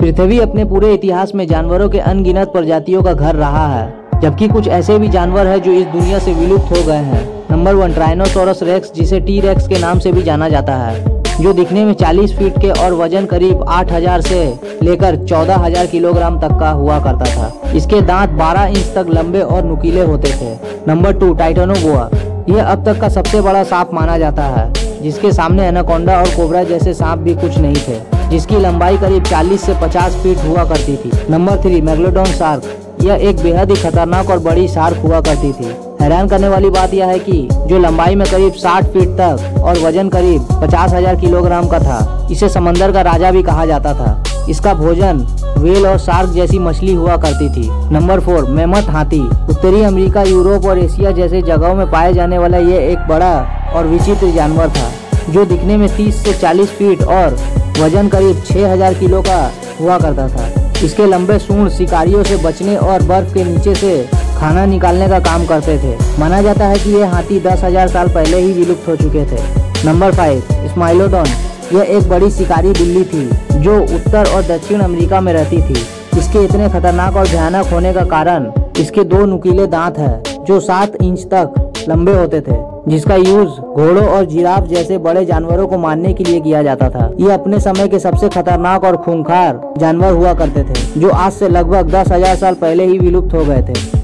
पृथ्वी अपने पूरे इतिहास में जानवरों के अनगिनत प्रजातियों का घर रहा है, जबकि कुछ ऐसे भी जानवर हैं जो इस दुनिया से विलुप्त हो गए हैं। नंबर वन ट्राइनोसोरस रेक्स जिसे टी रेक्स के नाम से भी जाना जाता है, जो दिखने में 40 फीट के और वज़न करीब 8000 से लेकर 14000 किलोग्राम तक का हुआ करता था। इसके दांत 12 इंच तक लंबे और नुकीले होते थे। नंबर टू टाइटोनोबोआ यह अब तक का सबसे बड़ा सांप माना जाता है, जिसके सामने एनाकोंडा और कोबरा जैसे सांप भी कुछ नहीं थे। जिसकी लंबाई करीब 40 से 50 फीट हुआ करती थी। Number three, megalodon shark. यह एक बेहद ही खतरनाक और बड़ी शार्क हुआ करती थी। हैरान करने वाली बात यह है कि जो लंबाई में करीब 60 फीट तक और वज़न करीब पचास हज़ार किलोग्राम का था, इसे समंदर का राजा भी कहा जाता था। इसका भोजन वेल और शार्क जैसी मछली हुआ करती थी। नंबर फोर मेमत हाथी। उत्तरी अमेरिका, यूरोप और एशिया जैसे जगहों में पाए जाने वाला यह एक बड़ा और विचित्र जानवर था। जो दिखने में 30 से 40 फीट और वज़न करीब 6000 किलो का हुआ करता था। इसके लंबे सूंड शिकारियों से बचने और बर्फ़ के नीचे से खाना निकालने का काम करते थे। माना जाता है कि ये हाथी दस हज़ार साल पहले ही विलुप्त हो चुके थे। Number five, smilodon. यह एक बड़ी शिकारी बिल्ली थी, जो उत्तर और दक्षिण अमेरिका में रहती थी। इसके इतने खतरनाक और भयानक होने का कारण इसके दो नुकीले दांत है, जो सात इंच तक लंबे होते थे, जिसका यूज़ घोड़ों और जिराफ जैसे बड़े जानवरों को मारने के लिए किया जाता था। ये अपने समय के सबसे खतरनाक और खूंखार जानवर हुआ करते थे, जो आज से लगभग दस हज़ार साल पहले ही विलुप्त हो गए थे।